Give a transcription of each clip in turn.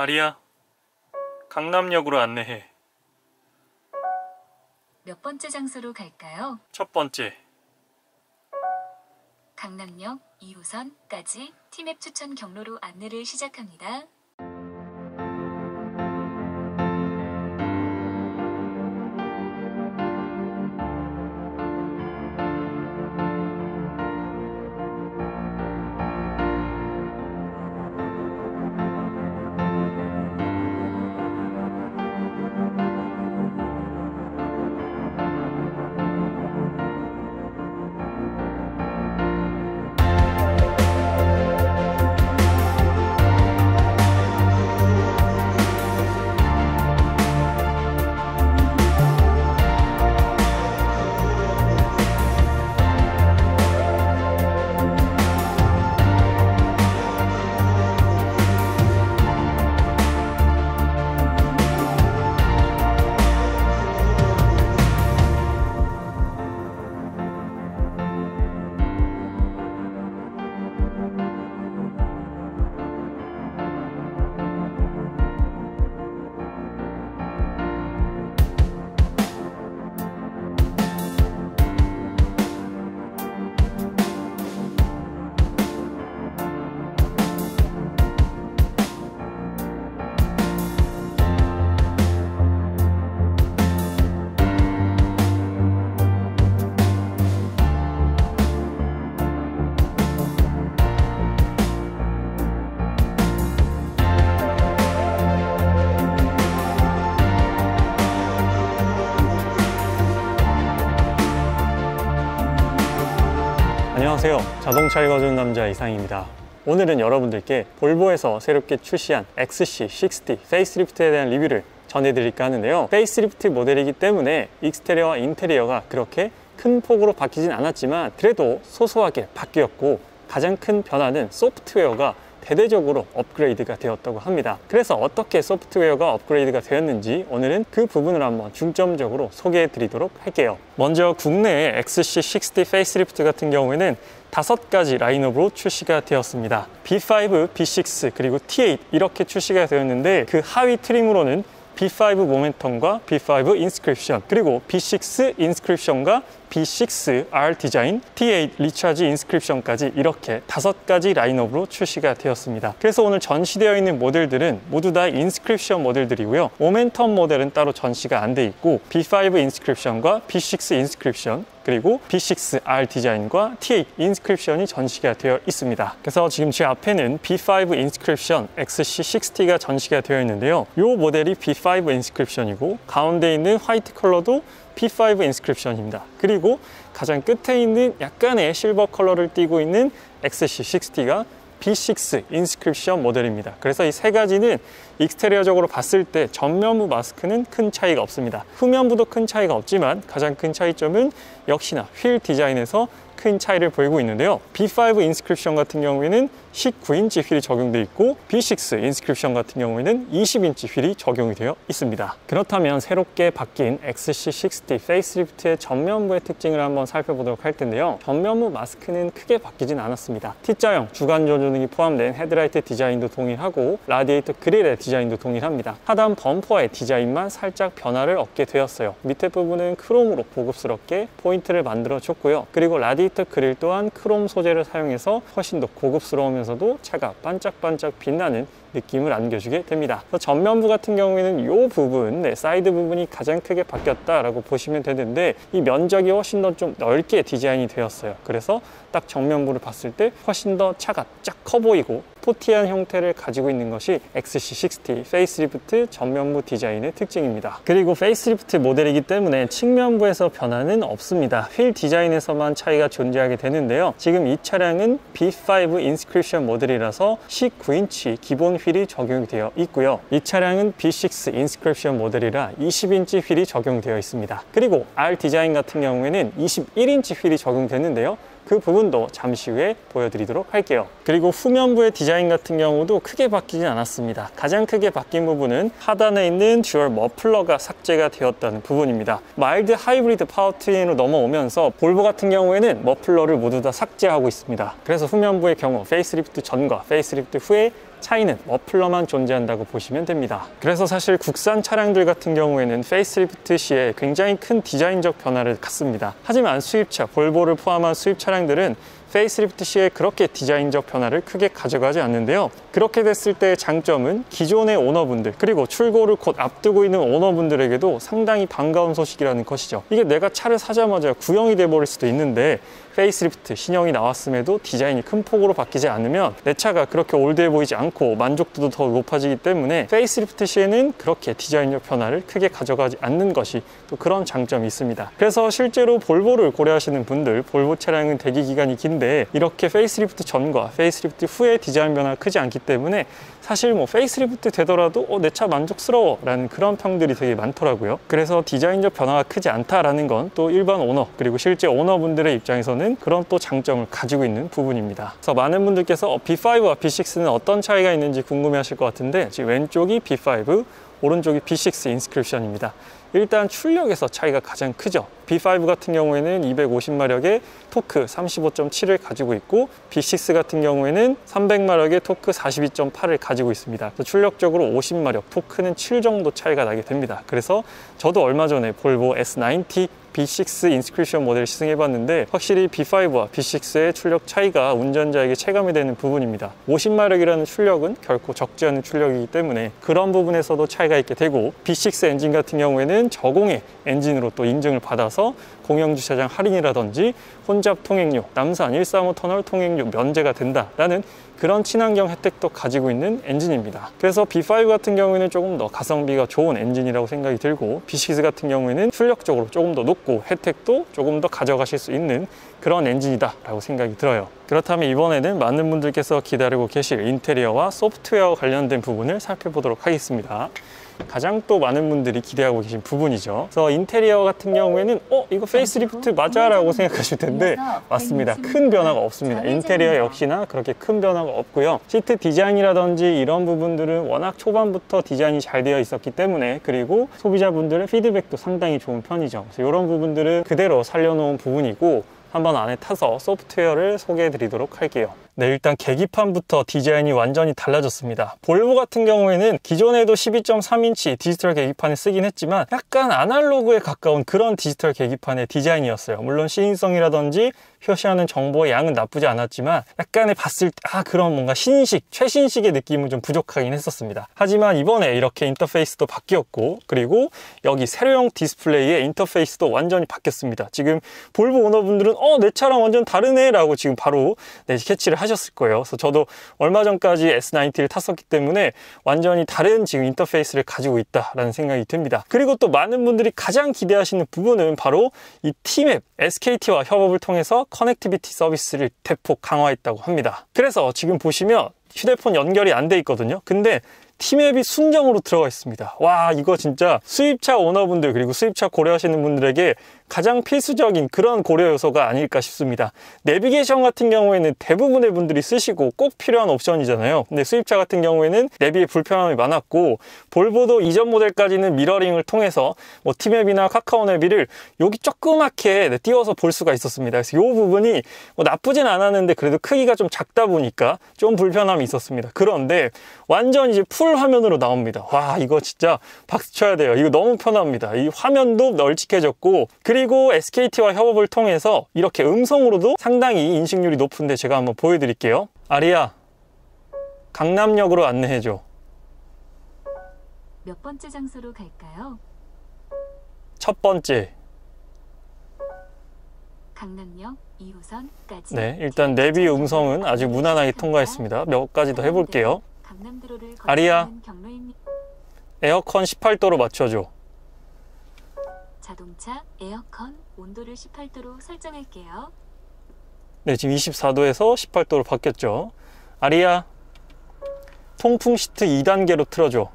아리야, 강남역으로 안내해. 몇 번째 장소로 갈까요? 첫 번째, 강남역 2호선까지 티맵 추천 경로로 안내를 시작합니다. 안녕하세요. 자동차 읽어주는 남자 이상입니다. 오늘은 여러분들께 볼보에서 새롭게 출시한 XC60 facelift에 대한 리뷰를 전해드릴까 하는데요. 페이스리프트 모델이기 때문에 exterior와 인테리어가 그렇게 큰 폭으로 바뀌진 않았지만 그래도 소소하게 바뀌었고 가장 큰 변화는 소프트웨어가 대대적으로 업그레이드가 되었다고 합니다. 그래서 어떻게 소프트웨어가 업그레이드가 되었는지 오늘은 그 부분을 한번 중점적으로 소개해 드리도록 할게요. 먼저 국내의 XC60 facelift 같은 경우에는 다섯 가지 라인업으로 출시가 되었습니다. B5, B6, 그리고 T8 이렇게 출시가 되었는데 그 하위 trim으로는 B5 모멘텀과 B5 Inscription 그리고 B6 Inscription과 B6 R-Design, T8 리차지 인스크립션까지 이렇게 다섯 가지 라인업으로 출시가 되었습니다. 그래서 오늘 전시되어 있는 모델들은 모두 다 Inscription 모델들이고요. 모멘텀 모델은 따로 전시가 안 돼 있고 B5 인스크립션과 B6 인스크립션 그리고 B6R 디자인과 T8 인스크립션이 전시가 되어 있습니다. 그래서 지금 제 앞에는 B5 Inscription XC60가 전시가 되어 있는데요. 이 모델이 B5 인스크립션이고 가운데 있는 화이트 컬러도 P5 인스크립션입니다. 그리고 가장 끝에 있는 약간의 실버 컬러를 띠고 있는 XC60가 B6 Inscription 모델입니다. 그래서 이 세 가지는 exterior적으로 봤을 때 전면부 마스크는 큰 차이가 없습니다. 후면부도 큰 차이가 없지만 가장 큰 차이점은 역시나 휠 디자인에서 큰 차이를 보이고 있는데요. B5 Inscription 같은 경우에는 19인치 휠이 적용되어 있고 B6 Inscription 같은 경우에는 20인치 휠이 적용이 되어 있습니다. 그렇다면 새롭게 바뀐 XC60 facelift의 전면부의 특징을 한번 살펴보도록 할 텐데요. 전면부 마스크는 크게 바뀌진 않았습니다. T자형 주간 주행등이 포함된 헤드라이트 디자인도 동일하고 라디에이터 그릴의 디자인도 동일합니다. 하단 범퍼의 디자인만 살짝 변화를 얻게 되었어요. 밑에 부분은 크롬으로 고급스럽게 포인트를 만들어 줬고요. 그리고 라디에이터 그릴 또한 크롬 소재를 사용해서 훨씬 더 고급스러 우면서도 차가 반짝반짝 빛나는 느낌을 안겨주게 됩니다. 전면부 같은 경우에는 이 부분, 네, 사이드 부분이 가장 크게 바뀌었다라고 보시면 되는데 이 면적이 훨씬 더 좀 넓게 디자인이 되었어요. 그래서 딱 정면부를 봤을 때 훨씬 더 차가 쫙 커 보이고 스포티한 형태를 가지고 있는 것이 XC60 facelift 전면부 디자인의 특징입니다. 그리고 페이스리프트 모델이기 때문에 측면부에서 변화는 없습니다. 휠 디자인에서만 차이가 존재하게 되는데요. 지금 이 차량은 B5 Inscription 모델이라서 19인치 기본 휠이 적용이 되어 있고요. 이 차량은 B6 Inscription 모델이라 20인치 휠이 적용되어 있습니다. 그리고 R-Design 같은 경우에는 21인치 휠이 적용되는데요. 그 부분도 잠시 후에 보여드리도록 할게요. 그리고 후면부의 디자인 같은 경우도 크게 바뀌진 않았습니다. 가장 크게 바뀐 부분은 하단에 있는 dual 머플러가 삭제가 되었다는 부분입니다. mild hybrid powertrain으로 넘어오면서 볼보 같은 경우에는 머플러를 모두 다 삭제하고 있습니다. 그래서 후면부의 경우 페이스리프트 전과 페이스리프트 후에 차이는 머플러만 존재한다고 보시면 됩니다. 그래서 사실 국산 차량들 같은 경우에는 페이스리프트 시에 굉장히 큰 디자인적 변화를 갖습니다. 하지만 수입차, 볼보를 포함한 수입 차량들은 페이스리프트 시에 그렇게 디자인적 변화를 크게 가져가지 않는데요. 그렇게 됐을 때의 장점은 기존의 오너분들 그리고 출고를 곧 앞두고 있는 오너분들에게도 상당히 반가운 소식이라는 것이죠. 이게 내가 차를 사자마자 구형이 돼버릴 수도 있는데 페이스리프트 신형이 나왔음에도 디자인이 큰 폭으로 바뀌지 않으면 내 차가 그렇게 old해 보이지 않고 만족도도 더 높아지기 때문에 페이스리프트 시에는 그렇게 디자인적 변화를 크게 가져가지 않는 것이 또 그런 장점이 있습니다. 그래서 실제로 볼보를 고려하시는 분들 볼보 차량은 대기 기간이 긴데 이렇게 페이스리프트 전과 페이스리프트 후의 디자인 변화가 크지 않기 때문에 사실 뭐 페이스리프트 되더라도 어, 내 차 만족스러워 라는 그런 평들이 되게 많더라고요. 그래서 디자인적 변화가 크지 않다라는 건 또 일반 오너 그리고 실제 오너분들의 입장에서는 그런 또 장점을 가지고 있는 부분입니다. 그래서 많은 분들께서 어, B5와 B6는 어떤 차이가 있는지 궁금해 하실 것 같은데 지금 왼쪽이 B5 오른쪽이 B6 Inscription입니다. 일단 출력에서 차이가 가장 크죠. B5 같은 경우에는 250마력의 토크 35.7을 가지고 있고 B6 같은 경우에는 300마력의 토크 42.8을 가지고 있습니다. 출력적으로 50마력, 토크는 7 정도 차이가 나게 됩니다. 그래서 저도 얼마 전에 볼보 S90 B6 Inscription 모델을 시승해 봤는데 확실히 B5와 B6의 출력 차이가 운전자에게 체감이 되는 부분입니다 50마력이라는 출력은 결코 적지 않은 출력이기 때문에 그런 부분에서도 차이가 있게 되고 B6 엔진 같은 경우에는 저공해 엔진으로 또 인증을 받아서 공영주차장 할인이라든지 혼잡 통행료, 남산 1, 3호 터널 통행료 면제가 된다라는 그런 친환경 혜택도 가지고 있는 엔진입니다. 그래서 B5 같은 경우에는 조금 더 가성비가 좋은 엔진이라고 생각이 들고 B6 같은 경우에는 출력적으로 조금 더 높고 혜택도 조금 더 가져가실 수 있는 그런 엔진이다 라고 생각이 들어요. 그렇다면 이번에는 많은 분들께서 기다리고 계실 인테리어와 소프트웨어 관련된 부분을 살펴보도록 하겠습니다. 가장 또 많은 분들이 기대하고 계신 부분이죠. 그래서 인테리어 같은 경우에는 어 이거 페이스리프트 맞아 라고 생각하실 텐데 맞습니다. 큰 변화가 없습니다. 인테리어 역시나 그렇게 큰 변화가 없고요. 시트 디자인이라든지 이런 부분들은 워낙 초반부터 디자인이 잘 되어 있었기 때문에 그리고 소비자분들의 피드백도 상당히 좋은 편이죠. 그래서 이런 부분들은 그대로 살려놓은 부분이고 한번 안에 타서 소프트웨어를 소개해 드리도록 할게요. 네, 일단 계기판부터 디자인이 완전히 달라졌습니다. 볼보 같은 경우에는 기존에도 12.3인치 디지털 계기판을 쓰긴 했지만 약간 아날로그에 가까운 그런 디지털 계기판의 디자인이었어요. 물론 시인성이라든지 표시하는 정보의 양은 나쁘지 않았지만 약간의 봤을 때 아 그런 뭔가 신식, 최신식의 느낌은 좀 부족하긴 했었습니다. 하지만 이번에 이렇게 인터페이스도 바뀌었고 그리고 여기 세로형 디스플레이의 인터페이스도 완전히 바뀌었습니다. 지금 볼보 오너분들은 어 내 차랑 완전 다르네 라고 지금 바로 네, 캐치를 하셨 하셨을 거예요. 그래서 저도 얼마 전까지 S90를 탔었기 때문에 완전히 다른 지금 인터페이스를 가지고 있다라는 생각이 듭니다. 그리고 또 많은 분들이 가장 기대하시는 부분은 바로 이 T맵 SKT와 협업을 통해서 connectivity 서비스를 대폭 강화했다고 합니다. 그래서 지금 보시면 휴대폰 연결이 안 돼 있거든요. 근데 티맵이 순정으로 들어가 있습니다. 와, 이거 진짜 수입차 오너분들 그리고 수입차 고려하시는 분들에게 가장 필수적인 그런 고려 요소가 아닐까 싶습니다. 내비게이션 같은 경우에는 대부분의 분들이 쓰시고 꼭 필요한 옵션이잖아요. 근데 수입차 같은 경우에는 내비에 불편함이 많았고 볼보도 이전 모델까지는 미러링을 통해서 뭐 티맵이나 카카오 내비를 여기 조그맣게 띄워서 볼 수가 있었습니다. 그래서 이 부분이 뭐 나쁘진 않았는데 그래도 크기가 좀 작다 보니까 좀 불편함이 있었습니다. 그런데 완전 이제 풀 화면으로 나옵니다. 와 이거 진짜 박수 쳐야 돼요. 이거 너무 편합니다. 이 화면도 널찍해졌고 그리고 그리고 SKT와 협업을 통해서 이렇게 음성으로도 상당히 인식률이 높은데 제가 한번 보여드릴게요. 아리야, 강남역으로 안내해줘. 몇 번째 장소로 갈까요? 첫 번째. 강남역 2호선까지. 네, 일단 내비 음성은 아직 무난하게 통과했습니다. 몇 가지 더 해볼게요. 아리야, 에어컨 18도로 맞춰줘. 자동차 에어컨 온도를 18도로 설정할게요. 네, 지금 24도에서 18도로 바뀌었죠. 아리야, 통풍 시트 2단계로 틀어줘.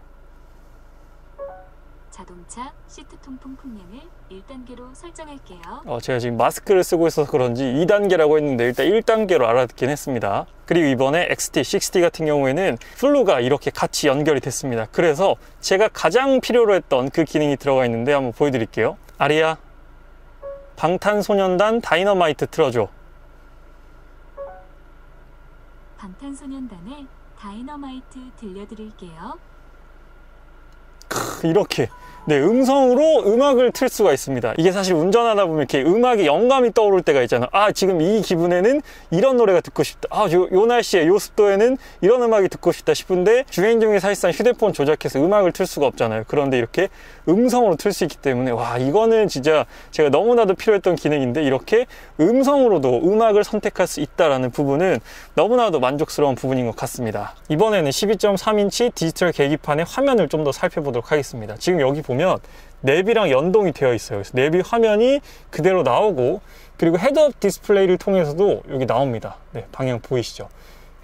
자동차 시트 통풍 풍량을 1단계로 설정할게요. 어, 제가 지금 마스크를 쓰고 있어서 그런지 2단계라고 했는데 일단 1단계로 알아듣긴 했습니다. 그리고 이번에 XT, 60 같은 경우에는 플루가 이렇게 같이 연결이 됐습니다. 그래서 제가 가장 필요로 했던 그 기능이 들어가 있는데 한번 보여드릴게요. 아리야, 방탄소년단 다이너마이트 틀어줘. 방탄소년단의 다이너마이트 들려드릴게요. 이렇게 네 음성으로 음악을 틀 수가 있습니다. 이게 사실 운전하다 보면 이렇게 음악이 영감이 떠오를 때가 있잖아 아 지금 이 기분에는 이런 노래가 듣고 싶다. 아 요 요 날씨에 요 습도에는 이런 음악이 듣고 싶다 싶은데 주행 중에 사실상 휴대폰 조작해서 음악을 틀 수가 없잖아요. 그런데 이렇게 음성으로 틀 수 있기 때문에 와 이거는 진짜 제가 너무나도 필요했던 기능인데 이렇게 음성으로도 음악을 선택할 수 있다라는 부분은 너무나도 만족스러운 부분인 것 같습니다. 이번에는 12.3인치 디지털 계기판의 화면을 좀 더 살펴보도록 하겠습니다. 지금 여기 보면 내비랑 연동이 되어 있어요. 그래서 내비 화면이 그대로 나오고 그리고 head-up display를 통해서도 여기 나옵니다. 네, 방향 보이시죠?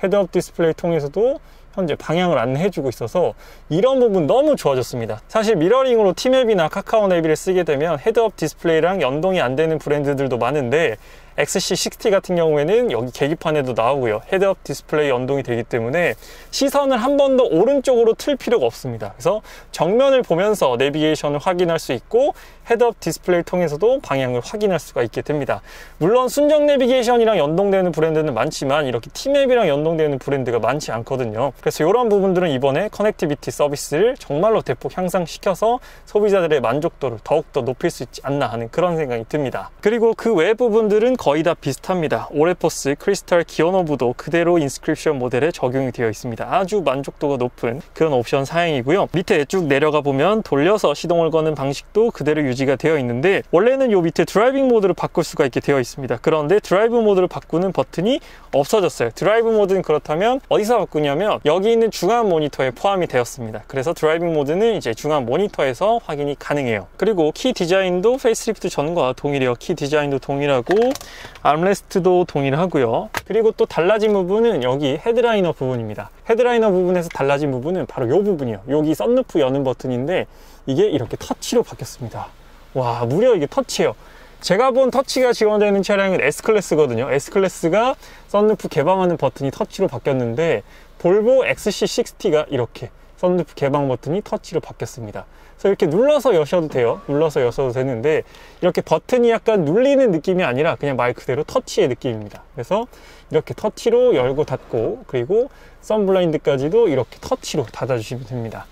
head-up display 통해서도 현재 방향을 안내해주고 있어서 이런 부분 너무 좋아졌습니다. 사실 mirroring으로 티맵이나 카카오 내비를 쓰게 되면 head-up display랑 연동이 안 되는 브랜드들도 많은데 XC60 같은 경우에는 여기 계기판에도 나오고요. head-up display 연동이 되기 때문에 시선을 한 번 더 오른쪽으로 틀 필요가 없습니다. 그래서 정면을 보면서 내비게이션을 확인할 수 있고 head-up display를 통해서도 방향을 확인할 수가 있게 됩니다. 물론 순정 내비게이션이랑 연동되는 브랜드는 많지만 이렇게 T맵이랑 연동되는 브랜드가 많지 않거든요. 그래서 이런 부분들은 이번에 connectivity 서비스를 정말로 대폭 향상시켜서 소비자들의 만족도를 더욱더 높일 수 있지 않나 하는 그런 생각이 듭니다. 그리고 그 외 부분들은 거의 다 비슷합니다. 오레포스 크리스탈 gear knob도 그대로 Inscription 모델에 적용이 되어 있습니다. 아주 만족도가 높은 그런 옵션 사양이고요. 밑에 쭉 내려가 보면 돌려서 시동을 거는 방식도 그대로 유지가 되어 있는데 원래는 요 밑에 driving mode를 바꿀 수가 있게 되어 있습니다. 그런데 drive mode를 바꾸는 버튼이 없어졌어요. drive mode는 그렇다면 어디서 바꾸냐면 여기 있는 중앙 모니터에 포함이 되었습니다. 그래서 driving mode는 이제 중앙 모니터에서 확인이 가능해요. 그리고 키 디자인도 페이스리프트 전과 동일해요. 키 디자인도 동일하고 armrest도 동일하고요. 그리고 또 달라진 부분은 여기 헤드라이너 부분입니다. 헤드라이너 부분에서 달라진 부분은 바로 이 부분이에요. 여기 썬루프 여는 버튼인데 이게 이렇게 터치로 바뀌었습니다. 와 무려 이게 터치예요. 제가 본 터치가 지원되는 차량은 S클래스거든요. S클래스가 썬루프 개방하는 버튼이 터치로 바뀌었는데 볼보 XC60가 이렇게 썬루프 개방 버튼이 터치로 바뀌었습니다. 그래서 이렇게 눌러서 여셔도 돼요. 눌러서 여셔도 되는데 이렇게 버튼이 약간 눌리는 느낌이 아니라 그냥 말 그대로 터치의 느낌입니다. 그래서 이렇게 터치로 열고 닫고 그리고 썬블라인드까지도 이렇게 터치로 닫아주시면 됩니다.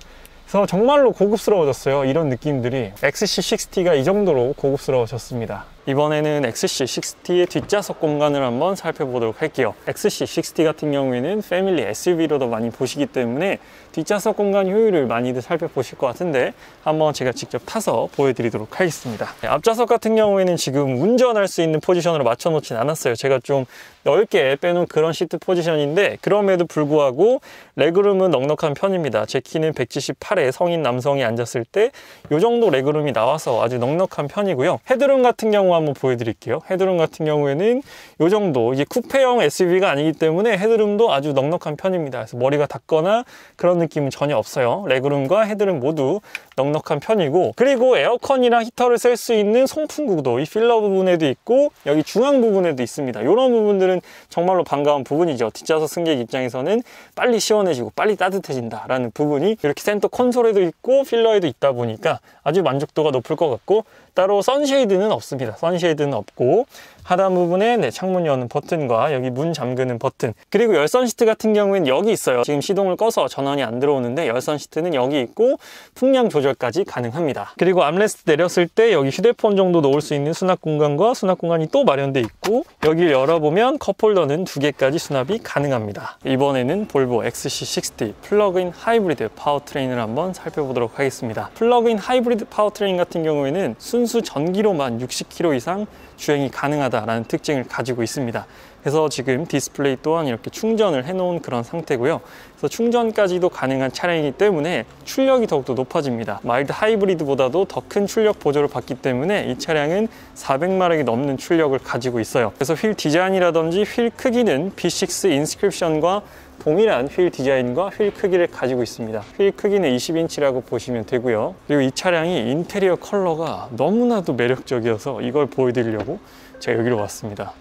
그래서 정말로 고급스러워졌어요. 이런 느낌들이 XC60가 이 정도로 고급스러워졌습니다. 이번에는 XC60의 뒷좌석 공간을 한번 살펴보도록 할게요. XC60 같은 경우에는 패밀리 SUV로도 많이 보시기 때문에 뒷좌석 공간 효율을 많이들 살펴보실 것 같은데 한번 제가 직접 타서 보여드리도록 하겠습니다. 네, 앞좌석 같은 경우에는 지금 운전할 수 있는 포지션으로 맞춰놓진 않았어요. 제가 좀 넓게 빼놓은 그런 시트 포지션인데 그럼에도 불구하고 legroom은 넉넉한 편입니다. 제 키는 178에 성인 남성이 앉았을 때 이 정도 legroom이 나와서 아주 넉넉한 편이고요. headroom 같은 경우 한번 보여드릴게요. headroom 같은 경우에는 이 정도 이게 쿠페형 SUV가 아니기 때문에 headroom도 아주 넉넉한 편입니다. 그래서 머리가 닿거나 그런 느낌은 전혀 없어요. legroom과 headroom 모두 넉넉한 편이고 그리고 에어컨이랑 히터를 쓸 수 있는 송풍구도 이 pillar 부분에도 있고 여기 중앙 부분에도 있습니다. 이런 부분들은 정말로 반가운 부분이죠. 뒷좌석 승객 입장에서는 빨리 시원해지고 빨리 따뜻해진다라는 부분이 이렇게 센터 콘솔에도 있고 pillar에도 있다 보니까 아주 만족도가 높을 것 같고 따로 sunshade는 없습니다. sunshade는 없고 하단 부분에 네, 창문 여는 버튼과 여기 문 잠그는 버튼 그리고 열선 시트 같은 경우에는 여기 있어요. 지금 시동을 꺼서 전원이 안 들어오는데 열선 시트는 여기 있고 풍량 조절까지 가능합니다. 그리고 armrest 내렸을 때 여기 휴대폰 정도 놓을 수 있는 수납 공간과 수납 공간이 또 마련돼 있고 여기를 열어보면 cup holder는 두 개까지 수납이 가능합니다. 이번에는 볼보 XC60 plug-in hybrid powertrain을 한번 살펴보도록 하겠습니다. plug-in hybrid powertrain 같은 경우에는 순수 전기로만 60km 이상 주행이 가능하다 라는 특징을 가지고 있습니다. 그래서 지금 디스플레이 또한 이렇게 충전을 해놓은 그런 상태고요. 그래서 충전까지도 가능한 차량이기 때문에 출력이 더욱더 높아집니다. mild 하이브리드보다도 더 큰 출력 보조를 받기 때문에 이 차량은 400마력이 넘는 출력을 가지고 있어요. 그래서 휠 디자인이라든지 휠 크기는 B6 Inscription과 동일한 휠 디자인과 휠 크기를 가지고 있습니다. 휠 크기는 20인치라고 보시면 되고요. 그리고 이 차량이 인테리어 컬러가 너무나도 매력적이어서 이걸 보여드리려고 제가 여기로 왔습니다.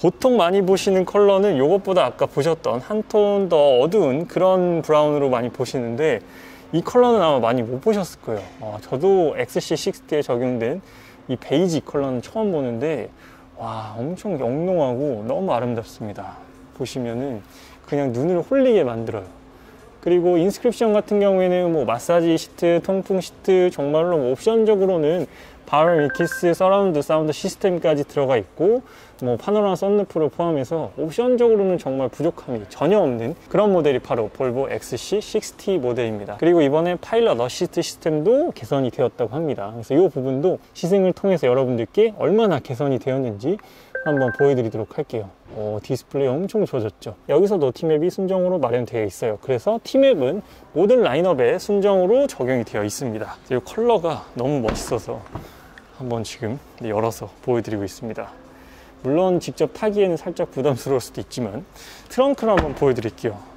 보통 많이 보시는 컬러는 이것보다 아까 보셨던 한 톤 더 어두운 그런 브라운으로 많이 보시는데 이 컬러는 아마 많이 못 보셨을 거예요. 어, 저도 XC60에 적용된 이 베이지 컬러는 처음 보는데 와 엄청 영롱하고 너무 아름답습니다. 보시면은 그냥 눈을 홀리게 만들어요. 그리고 Inscription 같은 경우에는 뭐 마사지 시트, 통풍 시트 정말로 뭐 옵션적으로는 Bowers & Wilkins 서라운드 사운드 시스템까지 들어가 있고 뭐 파노라마 썬루프를 포함해서 옵션적으로는 정말 부족함이 전혀 없는 그런 모델이 바로 볼보 XC60 모델입니다. 그리고 이번에 Pilot Assist 시스템도 개선이 되었다고 합니다. 그래서 이 부분도 시승을 통해서 여러분들께 얼마나 개선이 되었는지 한번 보여드리도록 할게요. 오, 디스플레이 엄청 좋아졌죠. 여기서도 TMAP이 순정으로 마련되어 있어요. 그래서 TMAP은 모든 라인업에 순정으로 적용이 되어 있습니다. 이 컬러가 너무 멋있어서 한번 지금 열어서 보여드리고 있습니다. 물론 직접 타기에는 살짝 부담스러울 수도 있지만 트렁크를 한번 보여드릴게요.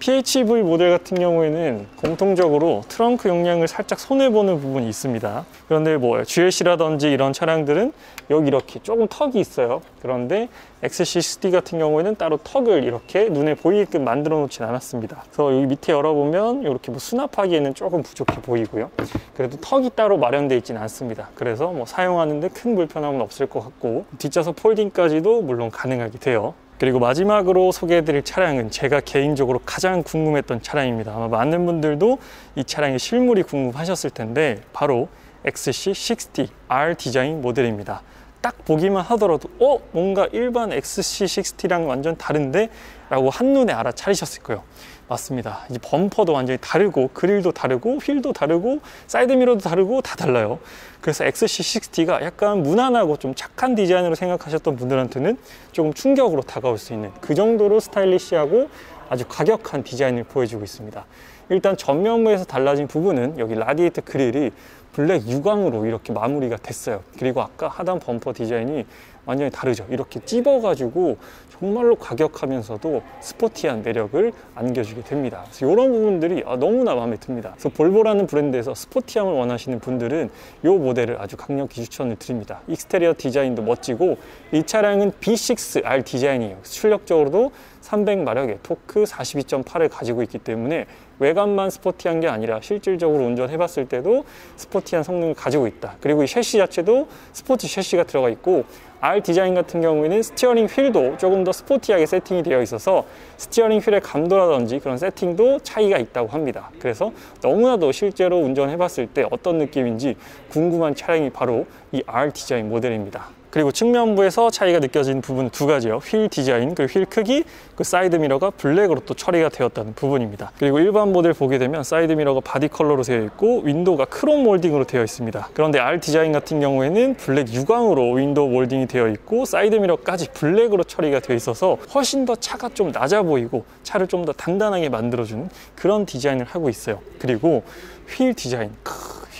PHEV 모델 같은 경우에는 공통적으로 트렁크 용량을 살짝 손해보는 부분이 있습니다. 그런데 뭐 GLC라든지 이런 차량들은 여기 이렇게 조금 턱이 있어요. 그런데 XC60 같은 경우에는 따로 턱을 이렇게 눈에 보이게끔 만들어 놓진 않았습니다. 그래서 여기 밑에 열어보면 이렇게 뭐 수납하기에는 조금 부족해 보이고요. 그래도 턱이 따로 마련되어 있지는 않습니다. 그래서 뭐 사용하는데 큰 불편함은 없을 것 같고 뒷좌석 폴딩까지도 물론 가능하게 돼요. 그리고 마지막으로 소개해드릴 차량은 제가 개인적으로 가장 궁금했던 차량입니다. 아마 많은 분들도 이 차량의 실물이 궁금하셨을 텐데 바로 XC60R 디자인 모델입니다. 딱 보기만 하더라도 어? 뭔가 일반 XC60랑 완전 다른데? 라고 한눈에 알아차리셨을 거예요. 맞습니다. 이 범퍼도 완전히 다르고 그릴도 다르고 휠도 다르고 사이드미러도 다르고 다 달라요. 그래서 XC60가 약간 무난하고 좀 착한 디자인으로 생각하셨던 분들한테는 조금 충격으로 다가올 수 있는 그 정도로 stylish하고 아주 과격한 디자인을 보여주고 있습니다. 일단 전면부에서 달라진 부분은 여기 라디에이터 그릴이 블랙 유광으로 이렇게 마무리가 됐어요. 그리고 아까 하단 범퍼 디자인이 완전히 다르죠. 이렇게 찝어가지고 정말로 과격하면서도 스포티한 매력을 안겨주게 됩니다. 그래서 이런 부분들이 아, 너무나 마음에 듭니다. 그래서 볼보라는 브랜드에서 스포티함을 원하시는 분들은 이 모델을 아주 강력히 추천을 드립니다. exterior 디자인도 멋지고 이 차량은 B6 R 디자인이에요. 출력적으로도 300마력의 토크 42.8을 가지고 있기 때문에 외관만 스포티한 게 아니라 실질적으로 운전해 봤을 때도 스포티한 성능을 가지고 있다. 그리고 이 섀시 자체도 스포츠 섀시가 들어가 있고 R 디자인 같은 경우에는 스티어링 휠도 조금 더 스포티하게 세팅이 되어 있어서 스티어링 휠의 감도라든지 그런 세팅도 차이가 있다고 합니다. 그래서 너무나도 실제로 운전해 봤을 때 어떤 느낌인지 궁금한 차량이 바로 이 R 디자인 모델입니다. 그리고 측면부에서 차이가 느껴진 부분 두 가지요. 휠 디자인, 그 휠 크기, 그 사이드 미러가 블랙으로 또 처리가 되었다는 부분입니다. 그리고 일반 모델 보게 되면 사이드 미러가 바디 컬러로 되어 있고 윈도우가 크롬 몰딩으로 되어 있습니다. 그런데 R 디자인 같은 경우에는 블랙 유광으로 윈도우 몰딩이 되어 있고 사이드 미러까지 블랙으로 처리가 되어 있어서 훨씬 더 차가 좀 낮아 보이고 차를 좀 더 단단하게 만들어주는 그런 디자인을 하고 있어요. 그리고 휠 디자인.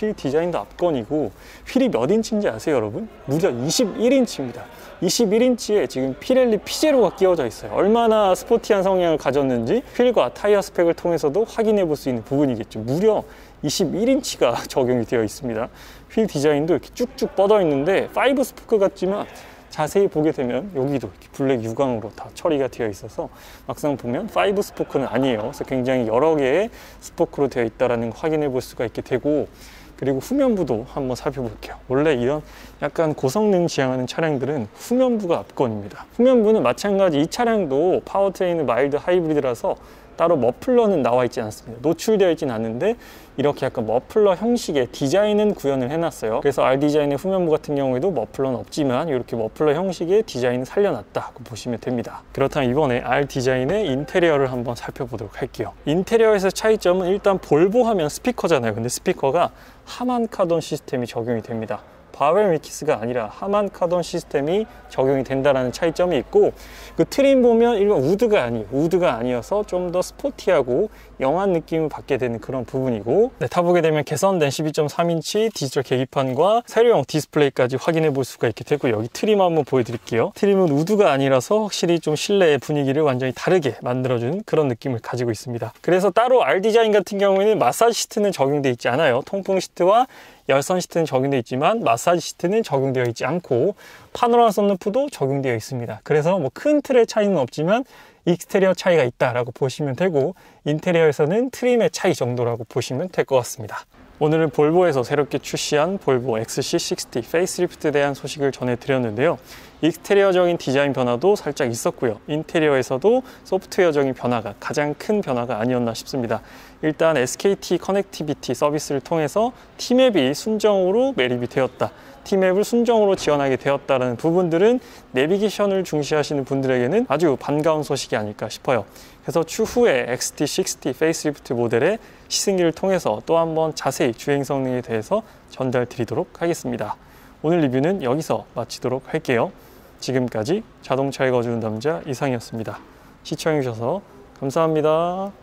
휠 디자인도 압권이고 휠이 몇 인치인지 아세요 여러분? 무려 21인치입니다 21인치에 지금 Pirelli P Zero가 끼워져 있어요 얼마나 스포티한 성향을 가졌는지 휠과 타이어 스펙을 통해서도 확인해 볼 수 있는 부분이겠죠 무려 21인치가 적용이 되어 있습니다 휠 디자인도 이렇게 쭉쭉 뻗어 있는데 5 스포크 같지만 자세히 보게 되면 여기도 이렇게 블랙 유광으로 다 처리가 되어 있어서 막상 보면 5 스포크는 아니에요. 그래서 굉장히 여러 개의 스포크로 되어 있다는 걸 확인해 볼 수가 있게 되고 그리고 후면부도 한번 살펴볼게요. 원래 이런 약간 고성능 지향하는 차량들은 후면부가 압권입니다. 후면부는 마찬가지 이 차량도 powertrain은 mild 하이브리드라서 따로 머플러는 나와 있지 않습니다. 노출되어 있진 않은데 이렇게 약간 머플러 형식의 디자인은 구현을 해놨어요. 그래서 R 디자인의 후면부 같은 경우에도 머플러는 없지만 이렇게 머플러 형식의 디자인을 살려놨다고 보시면 됩니다. 그렇다면 이번에 R 디자인의 인테리어를 한번 살펴보도록 할게요. 인테리어에서 차이점은 일단 볼보 하면 스피커잖아요. 근데 스피커가 Harman Kardon 시스템이 적용이 됩니다. Bowers & Wilkins가 아니라 Harman Kardon 시스템이 적용이 된다는 차이점이 있고 그 trim 보면 일반 우드가 아니 우드가 아니어서 좀 더 스포티하고 young한 느낌을 받게 되는 그런 부분이고 네, 타보게 되면 개선된 12.3인치 디지털 계기판과 세로형 디스플레이까지 확인해 볼 수가 있게 되고 여기 trim 한번 보여드릴게요. trim은 우드가 아니라서 확실히 좀 실내의 분위기를 완전히 다르게 만들어주는 그런 느낌을 가지고 있습니다. 그래서 따로 R 디자인 같은 경우에는 마사지 시트는 적용되어 있지 않아요. 통풍 시트와 열선 시트는 적용되어 있지만 마사지 시트는 적용되어 있지 않고 파노라마 썬루프도 적용되어 있습니다. 그래서 뭐 큰 틀의 차이는 없지만 exterior 차이가 있다라고 보시면 되고 인테리어에서는 trim의 차이 정도라고 보시면 될 것 같습니다. 오늘은 볼보에서 새롭게 출시한 볼보 XC60 facelift에 대한 소식을 전해드렸는데요. exterior적인 디자인 변화도 살짝 있었고요. 인테리어에서도 소프트웨어적인 변화가 가장 큰 변화가 아니었나 싶습니다. 일단 SKT connectivity 서비스를 통해서 T맵이 순정으로 매립이 되었다. T맵을 순정으로 지원하게 되었다는 부분들은 내비게이션을 중시하시는 분들에게는 아주 반가운 소식이 아닐까 싶어요. 그래서 추후에 XC60 facelift 모델의 시승기를 통해서 또 한번 자세히 주행 성능에 대해서 전달 드리도록 하겠습니다. 오늘 리뷰는 여기서 마치도록 할게요. 지금까지 자동차에 거주는 남자 이상이었습니다. 시청해주셔서 감사합니다.